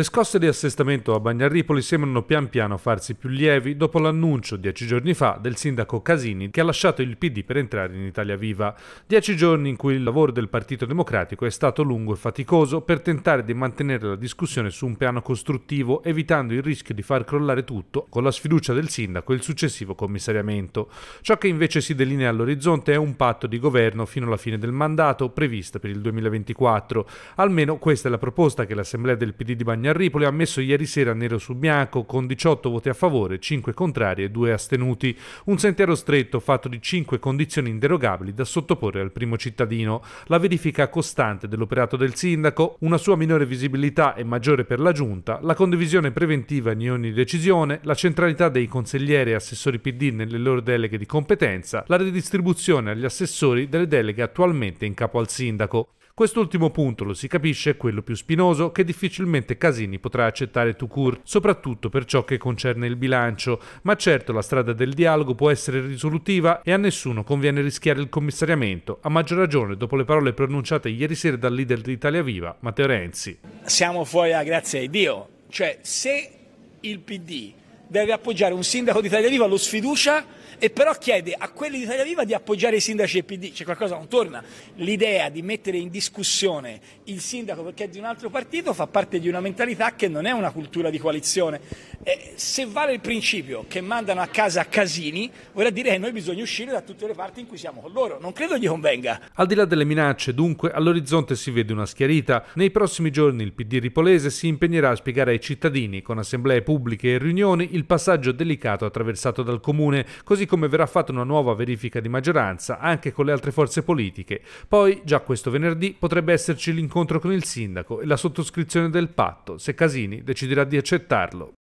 Le scosse di assestamento a Bagnaripoli sembrano pian piano farsi più lievi dopo l'annuncio dieci giorni fa del sindaco Casini che ha lasciato il PD per entrare in Italia Viva. Dieci giorni in cui il lavoro del Partito Democratico è stato lungo e faticoso per tentare di mantenere la discussione su un piano costruttivo, evitando il rischio di far crollare tutto con la sfiducia del sindaco e il successivo commissariamento. Ciò che invece si delinea all'orizzonte è un patto di governo fino alla fine del mandato previsto per il 2024. Almeno questa è la proposta che l'Assemblea del PD di Bagnaripoli Bagnarripoli ha messo ieri sera nero su bianco con 18 voti a favore, 5 contrari e 2 astenuti. Un sentiero stretto fatto di 5 condizioni inderogabili da sottoporre al primo cittadino. La verifica costante dell'operato del sindaco, una sua minore visibilità e maggiore per la giunta, la condivisione preventiva in ogni decisione, la centralità dei consiglieri e assessori PD nelle loro deleghe di competenza, la redistribuzione agli assessori delle deleghe attualmente in capo al sindaco. Quest'ultimo punto, lo si capisce, è quello più spinoso che difficilmente Casini potrà accettare tout court, soprattutto per ciò che concerne il bilancio, ma certo la strada del dialogo può essere risolutiva e a nessuno conviene rischiare il commissariamento, a maggior ragione dopo le parole pronunciate ieri sera dal leader di Italia Viva, Matteo Renzi. Siamo fuori a grazia di Dio, cioè se il PD deve appoggiare un sindaco di Italia Viva lo sfiducia e però chiede a quelli di Italia Viva di appoggiare i sindaci del PD, c'è qualcosa non torna. L'idea di mettere in discussione il sindaco perché è di un altro partito fa parte di una mentalità che non è una cultura di coalizione. Eh, se vale il principio che mandano a casa Casini, vorrà dire che noi bisogna uscire da tutte le parti in cui siamo con loro. Non credo gli convenga. Al di là delle minacce, dunque, all'orizzonte si vede una schiarita. Nei prossimi giorni il PD ripolese si impegnerà a spiegare ai cittadini, con assemblee pubbliche e riunioni, il passaggio delicato attraversato dal comune, così come verrà fatta una nuova verifica di maggioranza anche con le altre forze politiche. Poi, già questo venerdì, potrebbe esserci l'incontro con il sindaco e la sottoscrizione del patto, se Casini deciderà di accettarlo.